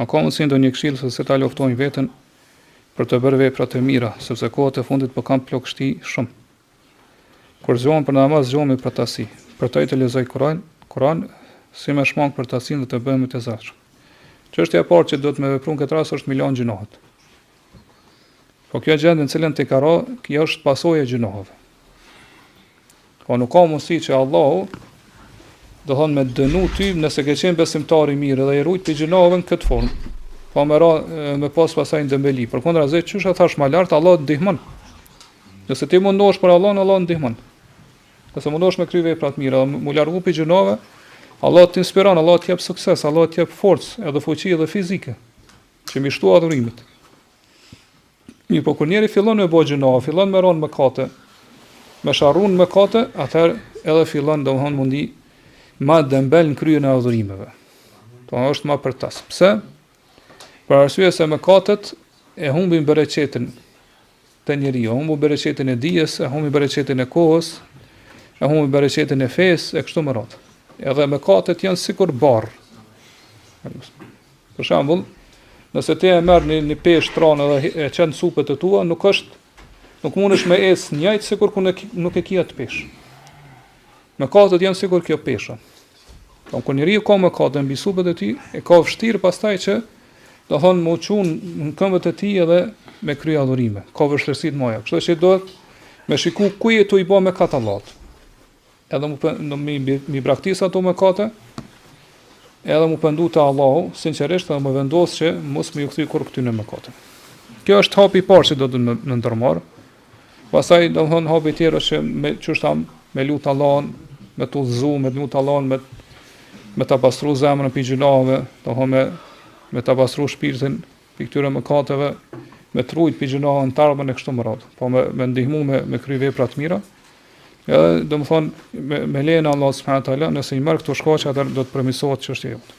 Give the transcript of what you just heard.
A ka mundësi ndonjë këshillë se si ta luftojmë veten për të bërë vepra të mira, sepse kohët e fundit po kam plogështi shumë. Kur zgjohem për namaz, zgjohem me përtasi. Përtoj të lexoj Kur'an, Kur'an si me shmang përtacinë dhe të bëhem të zotshëm. Çështja e parë që duhet me vepru n'këtë rast është me i lan gjynahet. Po kjo gjendje në cilën ti ke ra, kjo është pasojë e gjynaheve. Po nuk ka mundësi që Allahu domethënë me dënu ty nëse ke qenë besimtar i mirë dhe i rujt prej gjynaheve në këtë formë. Po me ra, me pas pastaj dembeli. Përkundrazi, siç e thashë ma lart, Allahu të ndihmon. Nëse ti mundohesh për Allahun, Allahu të ndihmon. Nëse mundohesh me kry vepra të mira, dhe mu largu prej gjynaheve, Allahu të inspiron, Allahu të jep sukses, Allahu të jep forcë, edhe fuqi edhe fizike, që mi shtu adhurimet. Mirëpo kur njeri fillon me bo gjynahe, fillon me ra në mëkate, me sharru n'mëkate, atëherë edhe fillon domethënë m'u ndi ma dembel në kryerjen e adhurimeve. Po është ma përtac. Pse? Për arsye se mëkatet e humbin bereqetin te njeriu, e humbin bereqetin e dijes, e humbin bereqetin e kohës, e humbin bereqetin e fesë, e kështu me radhë. Edhe mëkatet janë sikur barrë. Për shembull, nëse ti e merr një, një peshë t'randë e çon n'supet e tua, nuk është, nuk mundesh me ecë njëjtë sikur kur nuk e ki atë peshë. Mëkatet janë sikur kjo peshë. Po kur njeriu ka mëkate mbi supet e tij, e ka vështirë pastaj që domethënë m'u çu në këmbët e tij edhe me kry adhurime. Ka vështirësi t'mëdha. Kështu që duhet me shiku ku je tu i bo mëkatet. edhe mu pë, do mi, mi braktis ato mëkate, edhe mu pendu te Allahu, sinqerisht edhe me vendos që mos me ju kthy kurrë këtyre mëkateve. Kjo është hapi i parë që duhet me, me ndërmarrë, pastaj domethënë hapi tjetër që me që është me lutë Allahun, me të udhëzu, me lutë Allahun, me, me ta pastru zemrën prej gjynaheve, do me me, me ta pastru shpirtin, Pi këtyre mëkateve, me t'rujt pi gjynaheve të ardhme e kështu me radhë, po me me ndihmu me me kry vepra të mira. Edhe domethënë me, me lejen e Allahut subhanahu wa taala, nëse i merr këto shkaqe atëherë do të përmisohet çështja jote.